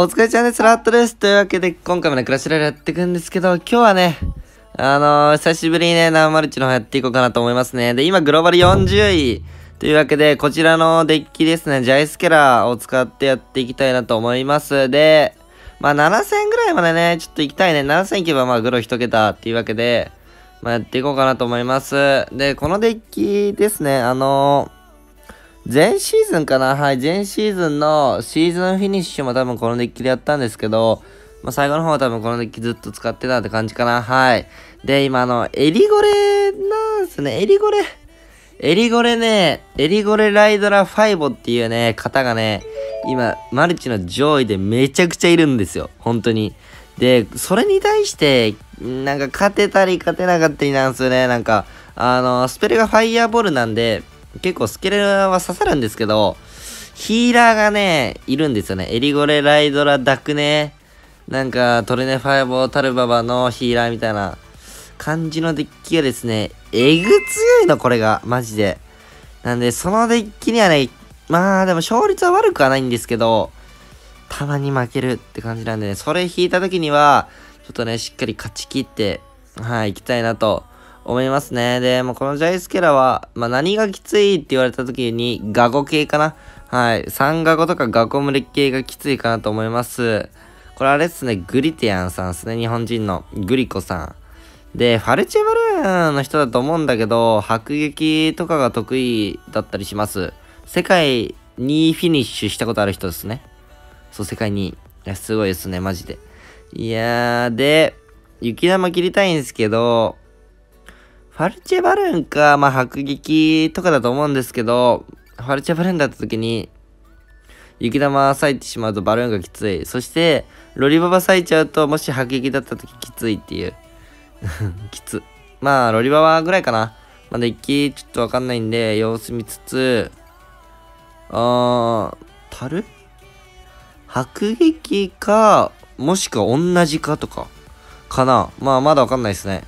お疲れちゃんです。ラットです。というわけで、今回もね、クラッシュライルやっていくんですけど、今日はね、あのー、久しぶりにね、ナウマルチの方やっていこうかなと思いますね。で、今、グローバル40位。というわけで、こちらのデッキですね、ジャイスケラーを使ってやっていきたいなと思います。で、まあ、7000ぐらいまでね、ちょっと行きたいね。7000行けば、まあ、グロ1桁っていうわけで、まあ、やっていこうかなと思います。で、このデッキですね、あのー前シーズンかな？はい、前シーズンのシーズンフィニッシュも多分このデッキでやったんですけど、まあ、最後の方は多分このデッキずっと使ってたって感じかな。はい。で、今あの、エリゴレなんすね。エリゴレ？エリゴレね、エリゴレライドラファイボっていうね、方がね、今、マルチの上位でめちゃくちゃいるんですよ。本当に。で、それに対して、なんか勝てたり勝てなかったりなんすよね。なんか、あの、スペルがファイヤーボールなんで、結構スケレラは刺さるんですけど、ヒーラーがね、いるんですよね。エリゴレ、ライドラ、ダクネ、なんか、トレネファイボー、タルババのヒーラーみたいな感じのデッキがですね、えぐ強いの、これが。マジで。なんで、そのデッキにはね、まあ、でも勝率は悪くはないんですけど、たまに負けるって感じなんでね、それ引いた時には、ちょっとね、しっかり勝ち切って、はい、行きたいなと思いますね。で、もうこのジャイスケラは、まあ、何がきついって言われた時に、ガゴ系かな。はい。3ガゴとかガゴムレ系がきついかなと思います。これあれっすね、グリティアンさんですね。日本人のグリコさん。で、ファルチェバルーンの人だと思うんだけど、迫撃とかが得意だったりします。世界にフィニッシュしたことある人ですね。そう、世界に。いや、すごいですね、マジで。いやー、で、雪玉切りたいんですけど、ファルチェバルーンか、まあ、迫撃とかだと思うんですけど、ファルチェバルーンだった時に、雪玉咲いてしまうとバルーンがきつい。そして、ロリババ咲いちゃうと、もし迫撃だった時きついっていう。きつ。まあ、ロリババぐらいかな。まあ、デッキちょっとわかんないんで、様子見つつ、あー、タル迫撃か、もしくは同じかとか、かな。まあ、まだわかんないですね。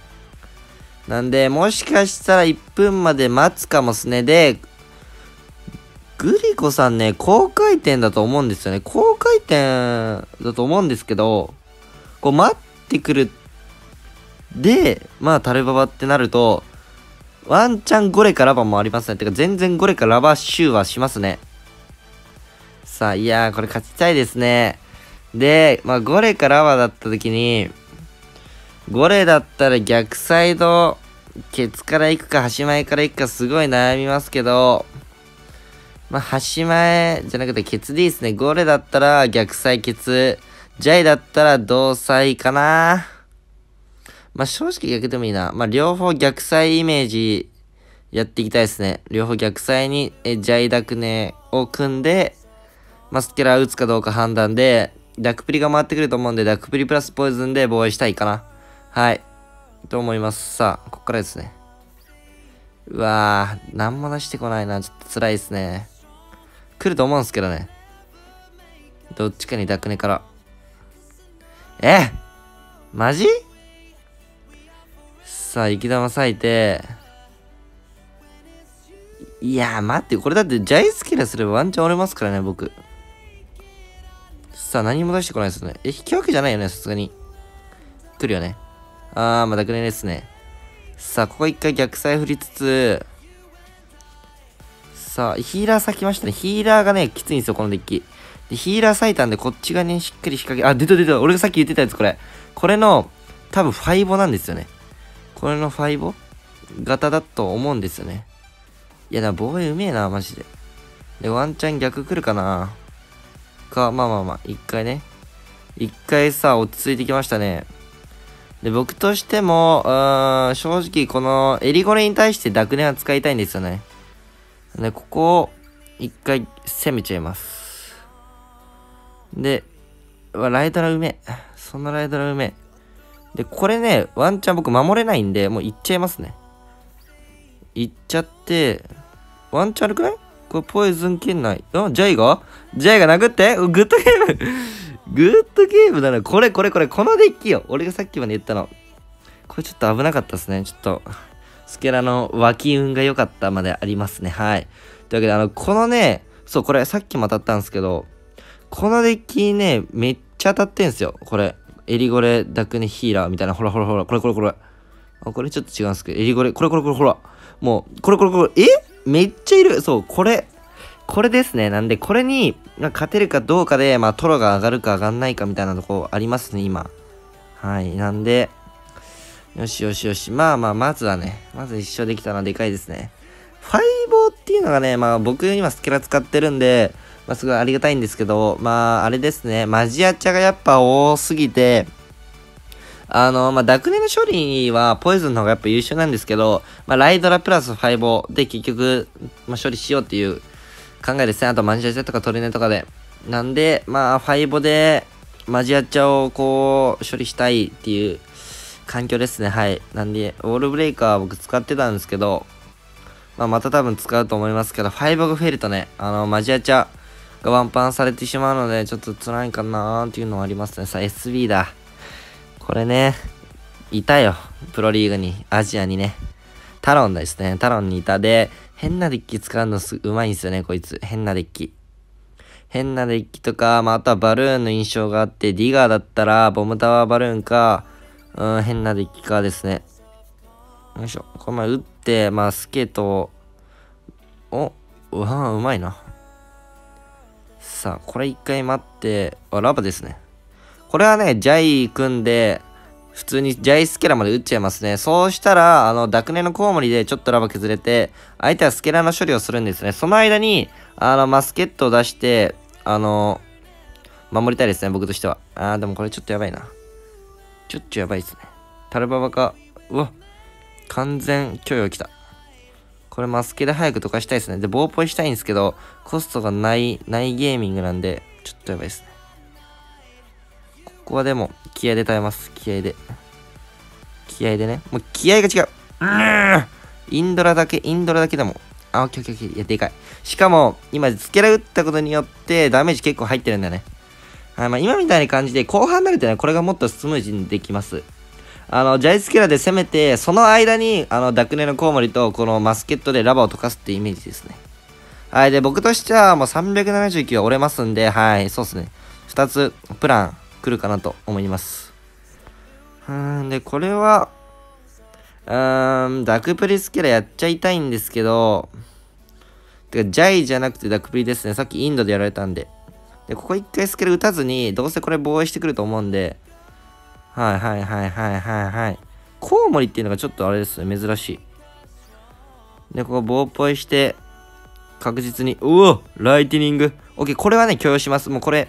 なんで、もしかしたら1分まで待つかもすね。で、グリコさんね、高回転だと思うんですよね。高回転だと思うんですけど、こう待ってくる。で、まあ、タルババってなると、ワンチャンゴレかラバもありますね。てか、全然ゴレかラバシューはしますね。さあ、いやー、これ勝ちたいですね。で、まあ、ゴレかラバだった時に、ゴレだったら逆サイド、ケツから行くか、端前から行くか、すごい悩みますけど、まあ、端前じゃなくてケツでいいですね。ゴレだったら逆サイケツ、ジャイだったら同サイかな。まあ、正直逆でもいいな。まあ、両方逆サイイメージやっていきたいですね。両方逆サイに、え、ジャイダクネを組んで、マスケラー打つかどうか判断で、ダクプリが回ってくると思うんで、ダクプリプラスポイズンで防衛したいかな。はい。と思います。さあ、こっからですね。うわぁ、なんも出してこないな。ちょっと辛いですね。来ると思うんすけどね。どっちかにダクネから。えマジ？さあ、雪玉咲いて。いやー、待って、これだってジャイスキラすればワンチャン折れますからね、僕。さあ、何も出してこないですね。え、引き分けじゃないよね、さすがに。来るよね。あー、まだくれですね。さあ、ここ一回逆サイ振りつつ、さあ、ヒーラー咲きましたね。ヒーラーがね、きついんですよ、このデッキ。で、ヒーラー咲いたんで、こっちがね、しっかり仕掛け、あ、出た出た。俺がさっき言ってたやつ、これ。これの、多分、ファイボなんですよね。これのファイボ？型だと思うんですよね。いや、だ防衛うめえな、マジで。で、ワンチャン逆来るかな？か、まあまあまあ、一回ね。一回さ、落ち着いてきましたね。で、僕としても、うん、正直このエリゴレに対してダクネは使いたいんですよね。で、ここを一回攻めちゃいます。で、ライドラうめ。そんなライドラうめ。で、これね、ワンチャン僕守れないんで、もう行っちゃいますね。行っちゃって、ワンチャン悪くない？これポイズン圏内。あ、ジャイがジャイが殴って？グッドゲームグッドゲームだな。これこれこれ、このデッキよ。俺がさっきまで言ったの。これちょっと危なかったですね。ちょっと、スケラの脇運が良かったまでありますね。はい。というわけで、あの、このね、そう、これさっきも当たったんですけど、このデッキね、めっちゃ当たってんすよ。これ。エリゴレ、ダクネヒーラーみたいな。ほらほらほら。これこれこれ。あ、これちょっと違うんですけど。エリゴレ、これこれこれほら。もう、これこれこれ。え？めっちゃいる。そう、これ。これですね。なんで、これに、ま、勝てるかどうかで、まあ、トロが上がるか上がんないかみたいなとこありますね、今。はい。なんで、よしよしよし。まあまあ、まずはね、まず一勝できたのはでかいですね。ファイボーっていうのがね、まあ僕今スケラ使ってるんで、まあすごいありがたいんですけど、まああれですね、マジアチャがやっぱ多すぎて、あの、まあ、ダクネの処理はポイズンの方がやっぱ優秀なんですけど、まあ、ライドラプラスファイボーで結局、まあ、処理しようっていう考えですね。あとマジアチャとかトレネとかで。なんで、まあ、ファイボでマジアチャをこう、処理したいっていう環境ですね。はい。なんで、ウォールブレイカー僕使ってたんですけど、まあ、また多分使うと思いますけど、5が増えるとね、あの、マジアチャがワンパンされてしまうので、ちょっと辛いかなーっていうのはありますね。さあ、SB だ。これね、いたよ。プロリーグに、アジアにね。タロンですね。タロンにいたで、変なデッキ使うのすうまいんですよね、こいつ。変なデッキ。変なデッキとか、まあ、あとはバルーンの印象があって、ディガーだったら、ボムタワーバルーンか、うん、変なデッキかですね。よいしょ。この前打って、まあ、スケート、お、うわうまいな。さあ、これ一回待って、あ、ラバですね。これはね、ジャイ組んで、普通にジャイスケラまで打っちゃいますね。そうしたら、あの、ダクネのコウモリでちょっとラバ削れて、相手はスケラの処理をするんですね。その間に、あの、マスケットを出して、あの、守りたいですね、僕としては。あー、でもこれちょっとやばいな。ちょっとやばいですね。タルババか。うわ、完全許容来た。これマスケで早く溶かしたいですね。で、棒ポイしたいんですけど、コストがない、ないゲーミングなんで、ちょっとやばいですね。ここはでも、気合で耐えます。気合で。気合でね。もう気合が違う。うーインドラだけ、インドラだけでも。あ、オッケーオッケーオッケー。いや、でかい。しかも、今、スケラ打ったことによって、ダメージ結構入ってるんだね。はい、まあ、今みたいな感じで、後半になるとね、これがもっとスムーズにできます。あの、ジャイスキラで攻めて、その間に、あの、ダクネのコウモリと、このマスケットでラバーを溶かすってイメージですね。はい、で、僕としては、もう379は折れますんで、はい、そうっすね。2つ、プラン、来るかなと思います。うん、で、これは、うーん、ダクプリスキャラやっちゃいたいんですけど、てか、ジャイじゃなくてダクプリですね。さっきインドでやられたんで。で、ここ一回スケル打たずに、どうせこれ防衛してくると思うんで、はいはいはいはいはいはい。コウモリっていうのがちょっとあれですね、珍しい。で、ここ棒っぽいして、確実に、うおライティニング。オッケー、これはね、許容します。もうこれ、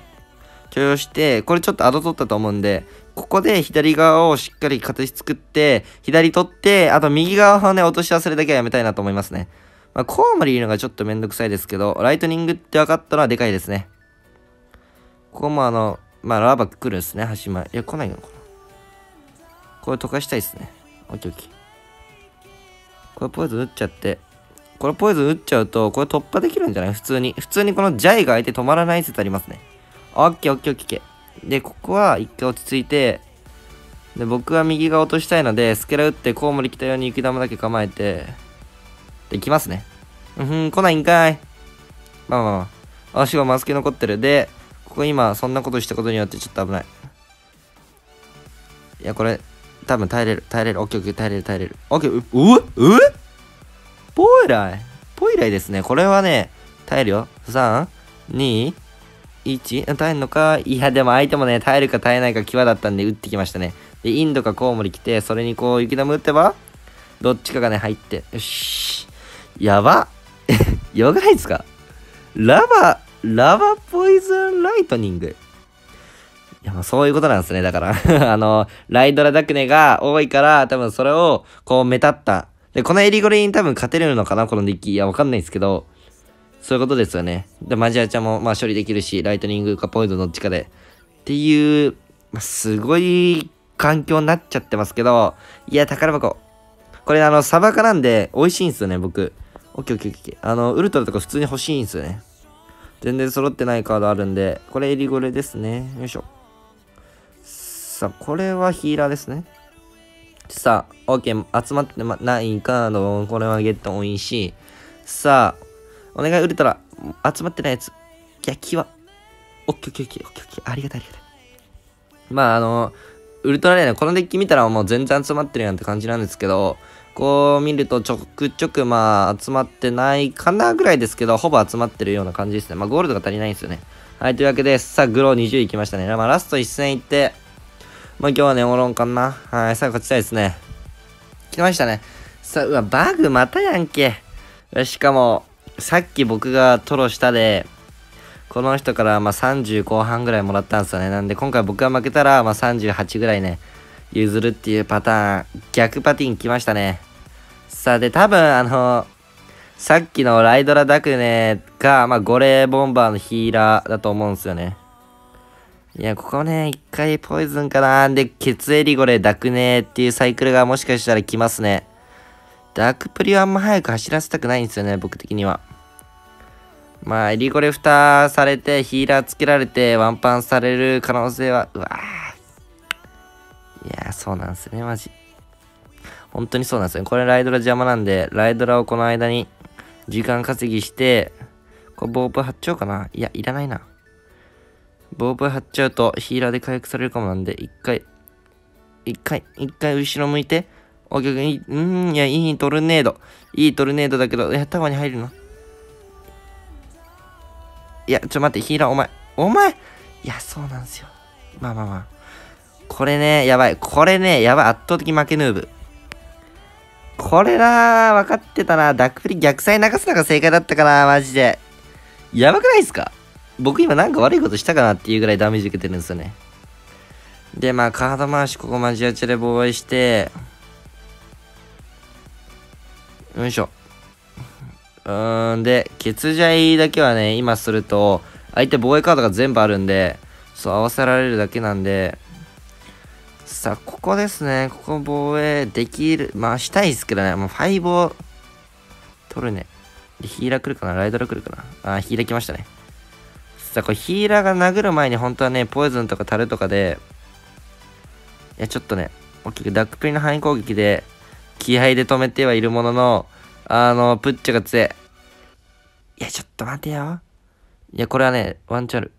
許容して、これちょっとアド取ったと思うんで、ここで左側をしっかり形作って、左取って、あと右側をね、落とし忘れだけはやめたいなと思いますね。まあ、コウモリいるのがちょっとめんどくさいですけど、ライトニングって分かったのはでかいですね。ここもあの、まあ、ラバ来るんですね、端前。いや、来ないのかな。これ溶かしたいですね。オッケーオッケー。これポイズン打っちゃって。これポイズン打っちゃうと、これ突破できるんじゃない？普通に。普通にこのジャイが相手止まらない説ありますね。オッケーオッケーオッケー。で、ここは一回落ち着いて、で、僕は右側落としたいので、スケラ打ってコウモリ来たように雪玉だけ構えて、で、行きますね。うんふん、来ないんかい。まあまあまあ。足がマスケ残ってる。で、ここ今、そんなことしたことによってちょっと危ない。いや、これ、多分耐えれる、耐えれる。オッケーオッケー、耐えれる、耐えれる。オッケー、う、う、うポイライ。ポイライですね。これはね、耐えるよ。3、2、1、耐えんのか？いや、でも相手もね、耐えるか耐えないか際だったんで打ってきましたね。で、インドかコウモリ来て、それにこう、雪玉打ってば、どっちかがね、入って。よし。やば。よくないですか？ラバ、ラバポイズンライトニング。いや、そういうことなんですね。だから あの、ライドラダクネが多いから、多分それを、こう、メタった。で、このエリゴレに多分勝てるのかな？このデッキ。いや、わかんないですけど、そういうことですよね。で、マジアちゃんも、まあ処理できるし、ライトニングかポイズンどっちかで。っていう、まあ、すごい環境になっちゃってますけど、いや、宝箱。これあの、サバカなんで、美味しいんですよね、僕。オッケーオッケーオッケー。あの、ウルトラとか普通に欲しいんですよね。全然揃ってないカードあるんで、これエリゴレですね。よいしょ。さあ、これはヒーラーですね。さあ、OK、集まってないカード、これはゲット多いし、さあ、お願いウルトラ、集まってないやつ、焼きは、オッケーオッケーオッケーオッケーオッケー。ありがたいありがたい。まあ、あの、ウルトラレアね、このデッキ見たらもう全然集まってるやんって感じなんですけど、こう見るとちょくちょくまあ集まってないかなぐらいですけど、ほぼ集まってるような感じですね。まあゴールドが足りないんですよね。はい、というわけで、さあグロー20いきましたね。まあラスト1戦いって、まあ今日はね、おろんかな。はい、さあ勝ちたいですね。来ましたね。さあ、うわ、バグまたやんけ。しかも、さっき僕がトロしたで、この人からまあ30後半ぐらいもらったんですよね。なんで今回僕が負けたらまあ38ぐらいね、譲るっていうパターン、逆パティン来ましたね。さあ、で、多分あの、さっきのライドラダクネが、まあ、ゴレーボンバーのヒーラーだと思うんですよね。いや、ここね、一回ポイズンかなで、ケツエリゴレダクネっていうサイクルがもしかしたら来ますね。ダークプリはあんま早く走らせたくないんですよね、僕的には。まあ、エリゴレ蓋されて、ヒーラーつけられて、ワンパンされる可能性は、うわいやそうなんですね、マジ。本当にそうなんですね。これライドラ邪魔なんで、ライドラをこの間に時間稼ぎして、これボープ貼っちゃおうかな。いや、いらないな。ボープ貼っちゃうとヒーラーで回復されるかもなんで、一回、一回、一回後ろ向いて、お客いい、うん、いや、いいトルネード。いいトルネードだけど、え、タワーに入るの？いや、ちょ待って、ヒーラーお前。お前いや、そうなんですよ。まあまあまあ。これね、やばい。これね、やばい。圧倒的負けヌーブ。これな分かってたな。ダックプリ逆サイ流すのが正解だったかな、マジで。やばくないっすか？僕今なんか悪いことしたかなっていうぐらいダメージ受けてるんですよね。で、まあ、カード回し、ここマジアチで防衛して、よいしょ。うーん、で、欠ジだけはね、今すると、相手防衛カードが全部あるんで、そう、合わせられるだけなんで、さあ、ここですね。ここ防衛できる。まあ、したいですけどね。もう5を取るね。で、ヒーラー来るかな？ライドラ来るかな？あ、ヒーラー来ましたね。さあ、これヒーラーが殴る前に本当はね、ポイズンとかタルとかで、いや、ちょっとね、大きくダックプリの範囲攻撃で、気合で止めてはいるものの、あの、プッチョが強い。いや、ちょっと待てよ。いや、これはね、ワンチャンある。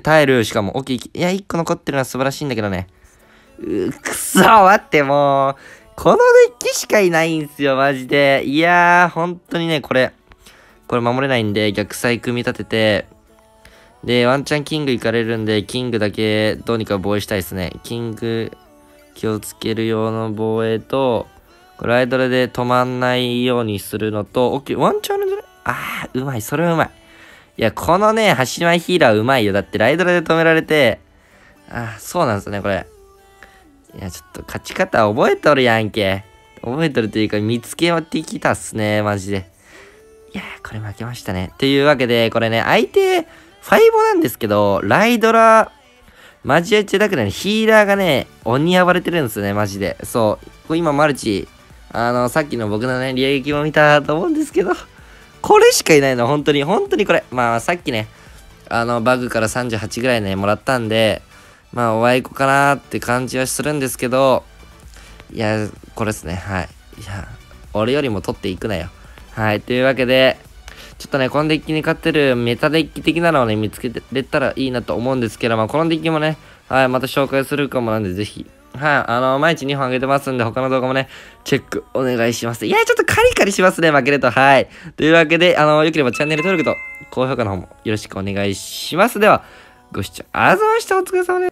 耐える、しかも、大きい。いや、1個残ってるのは素晴らしいんだけどね。うくそ待って、もう、このデッキしかいないんすよ、マジで。いやー、本当にね、これ、これ守れないんで、逆サイ組み立てて、で、ワンチャンキング行かれるんで、キングだけどうにか防衛したいですね。キング、気をつける用の防衛と、ライドラで止まんないようにするのと、オッケー、ワンチャンあるんじゃないあー、うまい、それはうまい。いや、このね、走り前ヒーラーうまいよ。だってライドラで止められて、あ、そうなんですね、これ。いや、ちょっと勝ち方覚えとるやんけ。覚えとるというか、見つけてきたっすね、マジで。いやこれ負けましたね。というわけで、これね、相手、ファイボなんですけど、ライドラ、マジアチだけどね、ヒーラーがね、鬼暴れてるんですよね、マジで。そう。今、マルチ、あの、さっきの僕のね、利益も見たと思うんですけど、これしかいないの、本当に、本当にこれ。まあ、さっきね、あの、バグから38ぐらいね、もらったんで、まあ、おあいこかなって感じはするんですけど、いや、これですね、はい。いや、俺よりも取っていくなよ。はい、というわけで、ちょっとね、このデッキに勝ってるメタデッキ的なのをね、見つけてれたらいいなと思うんですけど、まあ、このデッキもね、はい、また紹介するかもなんで、ぜひ、はい、あの、毎日2本あげてますんで、他の動画もね、チェックお願いします。いや、ちょっとカリカリしますね、負けると。はい。というわけで、あの、よければチャンネル登録と高評価の方もよろしくお願いします。では、ご視聴ありがとうございました。お疲れ様です。